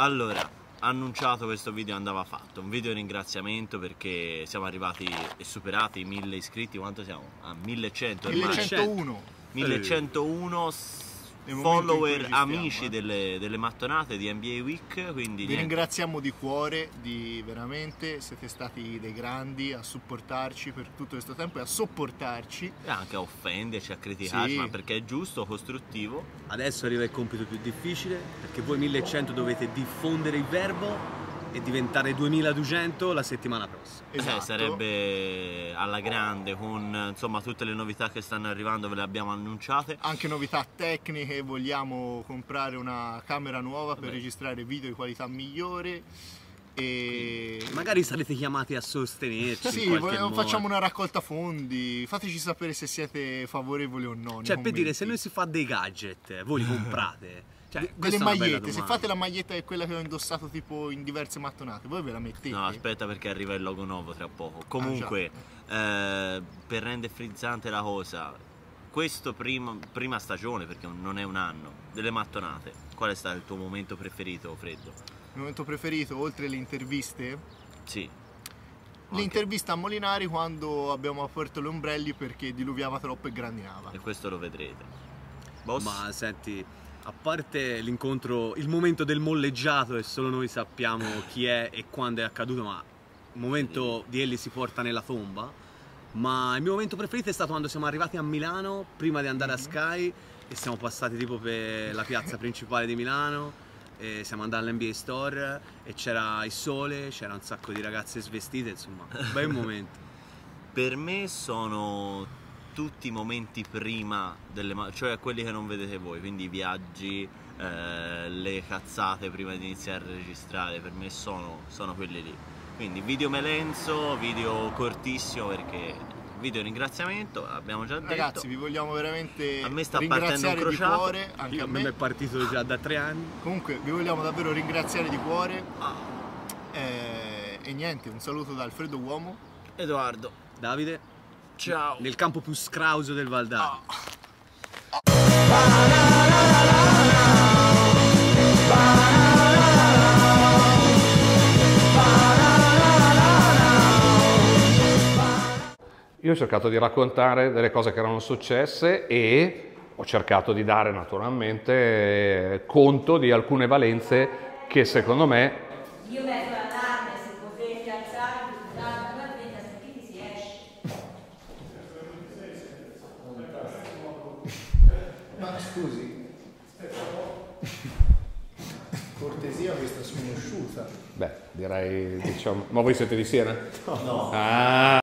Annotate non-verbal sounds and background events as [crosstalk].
Allora, annunciato questo video andava fatto, un video ringraziamento perché siamo arrivati e superati i 1000 iscritti, quanto siamo? A 1100 ormai. 1101. 1101 Follower amici eh. delle, delle mattonate di NBA Week, quindi Vi niente. ringraziamo di cuore, di veramente siete stati dei grandi a supportarci per tutto questo tempo e a sopportarci. E anche a offenderci, a criticarci, Sì. ma perché è giusto, costruttivo. Adesso arriva il compito più difficile perché voi 1100 dovete diffondere il verbo e diventare 2200 la settimana prossima. Eh, Esatto. sarebbe alla grande con insomma tutte le novità che stanno arrivando, ve le abbiamo annunciate. Anche novità tecniche, vogliamo comprare una camera nuova per Vabbè. registrare video di qualità migliore e Magari sarete chiamati a sostenerci Sì, in qualche vogliamo- modo. facciamo una raccolta fondi, fateci sapere se siete favorevoli o no. Cioè, per dire, se noi si fa dei gadget, voi li [laughs] comprate. Cioè, De- questa delle magliette, se fate la maglietta che è quella che ho indossato tipo in diverse mattonate, voi ve la mettete? No, aspetta perché arriva il logo nuovo tra poco. Comunque, eh, per rendere frizzante la cosa, questo primo- prima stagione, perché non è un anno, delle mattonate, qual è stato il tuo momento preferito, Freddo? Il momento preferito, oltre le interviste, Sì. l'intervista a Molinari quando abbiamo aperto le ombrelli perché diluviava troppo e grandinava. E questo lo vedrete. Boss? Ma senti, a parte l'incontro, il momento del molleggiato e solo noi sappiamo chi è e quando è accaduto, ma il momento di Ellie si porta nella tomba. Ma il mio momento preferito è stato quando siamo arrivati a Milano, prima di andare a Sky, e siamo passati tipo per la piazza principale di Milano. Siamo andati all'NBA Store e c'era il sole, c'era un sacco di ragazze svestite, insomma, un bel momento. Per me sono tutti i momenti prima delle ma- cioè quelli che non vedete voi, quindi i viaggi, eh, le cazzate prima di iniziare a registrare, per me sono, sono quelli lì. Quindi video melenzo, video cortissimo perché video ringraziamento, abbiamo già detto. Ragazzi, vi vogliamo veramente A me sta partendo un ringraziare di crociato. cuore, anche Io a me è partito già da tre anni. Comunque, vi vogliamo davvero ringraziare di cuore. Ah, eh, e niente, un saluto da Alfredo Uomo. Edoardo, Davide, ciao. nel campo più scrauso del Valdare. Io ho cercato di raccontare delle cose che erano successe e ho cercato di dare naturalmente conto di alcune valenze che secondo me Io metto l'allarme, se potete alzare, naturalmente a sentire si esce. Ma scusi. Cortesia questa sconosciuta. Beh, direi, diciamo... Ma voi siete di Siena? No. Ah!